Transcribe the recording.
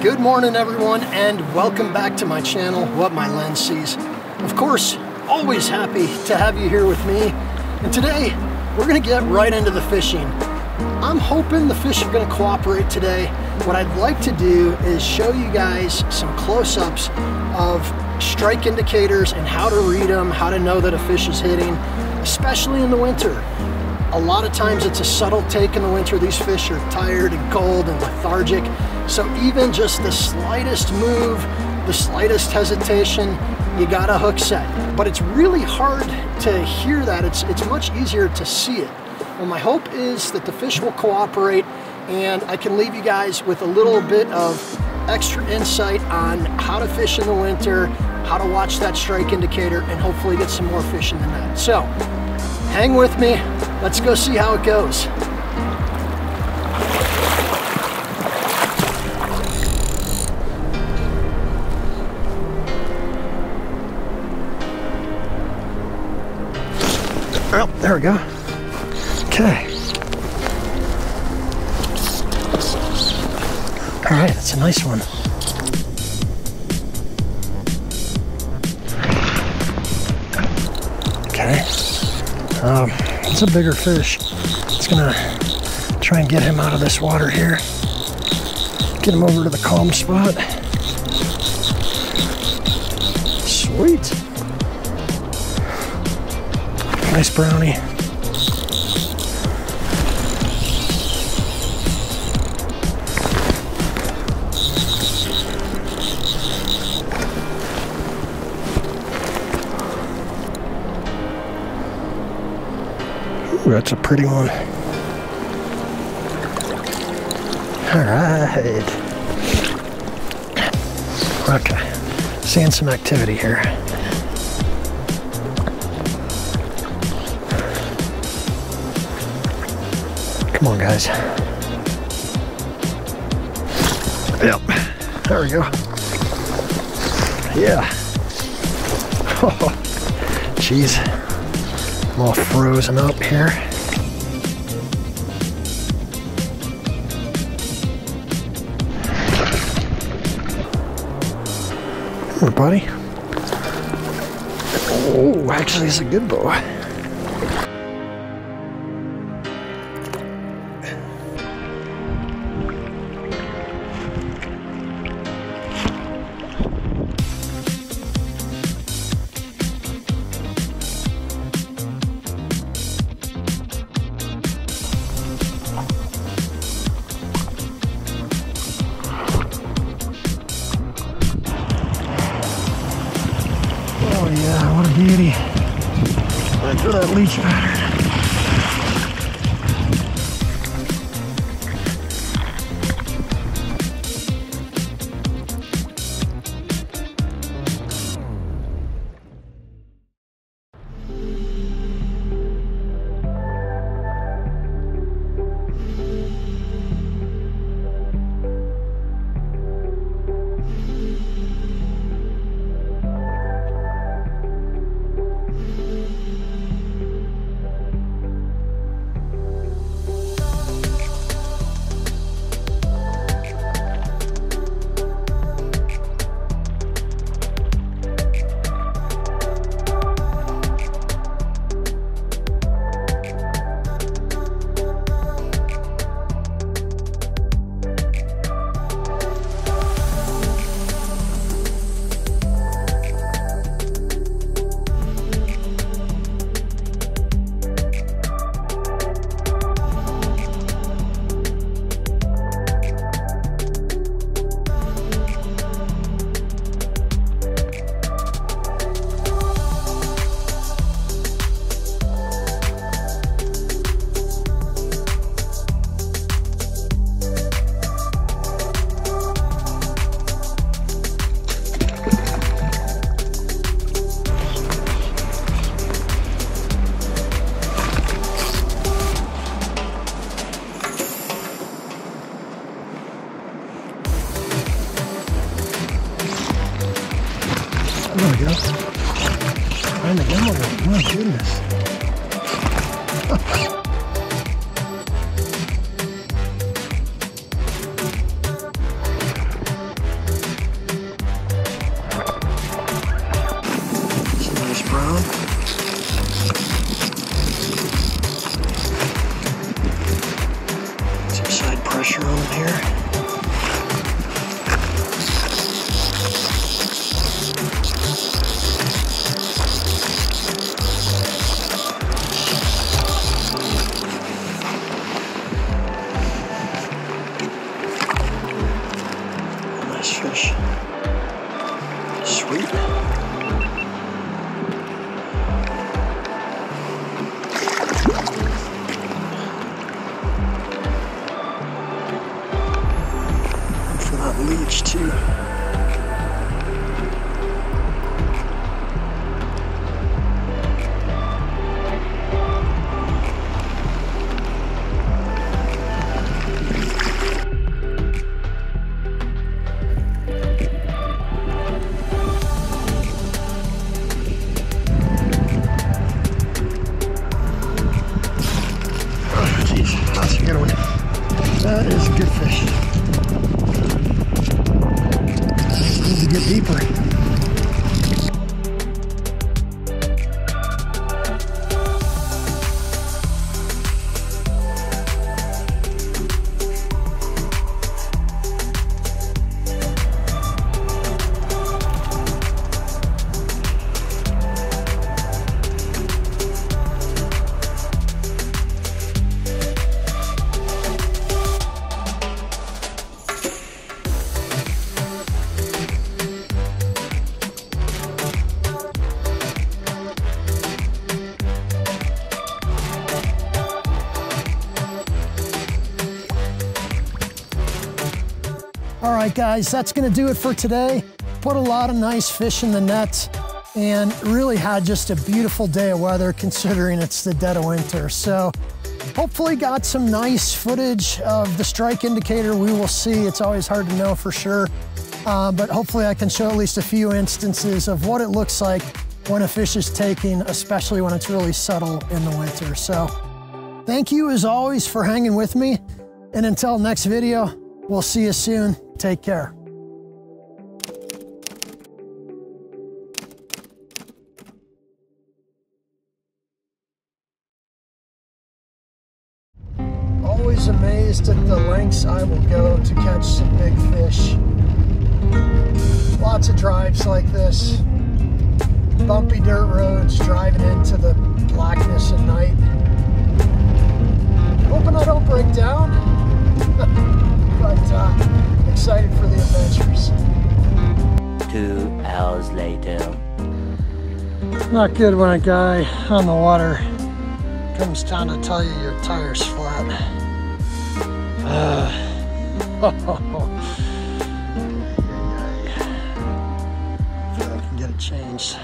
Good morning everyone and welcome back to my channel, What My Lens Sees. Of course, always happy to have you here with me. And today, we're gonna get right into the fishing. I'm hoping the fish are gonna cooperate today. What I'd like to do is show you guys some close-ups of strike indicators and how to read them, how to know that a fish is hitting, especially in the winter. A lot of times it's a subtle take in the winter. These fish are tired and cold and lethargic. So even just the slightest move, the slightest hesitation, you got a hook set. But it's really hard to hear that. It's, it's much easier to see it. Well, my hope is that the fish will cooperate and I can leave you guys with a little bit of extra insight on how to fish in the winter, how to watch that strike indicator, and hopefully get some more fish in the net. So, hang with me. Let's go see how it goes. Oh, there we go. Okay. All right, that's a nice one. Okay. Um, it's a bigger fish. It's gonna try and get him out of this water here. Get him over to the calm spot. Sweet. Nice brownie. That's a pretty one. All right. Okay, seeing some activity here. Come on, guys. Yep, there we go. Yeah. Oh, jeez. I'm all frozen up here. Come on, buddy. Oh, actually, it's a good boy. Beauty. Look at that leech pattern. Oh, my goodness. That is good fish. Right, guys, that's gonna do it for today. Put a lot of nice fish in the net and really had just a beautiful day of weather considering it's the dead of winter. So hopefully got some nice footage of the strike indicator. We will see. It's always hard to know for sure. Uh, but hopefully I can show at least a few instances of what it looks like when a fish is taking, especially when it's really subtle in the winter. So thank you as always for hanging with me. And until next video, we'll see you soon. Take care. Always amazed at the lengths I will go to catch some big fish. Lots of drives like this. Bumpy dirt roads, driving into the blackness at night. Hoping I don't break down. but uh, excited for the adventures. Two hours later. Not good when a guy on the water comes down to tell you your tire's flat. Uh, Hopefully I can get it changed.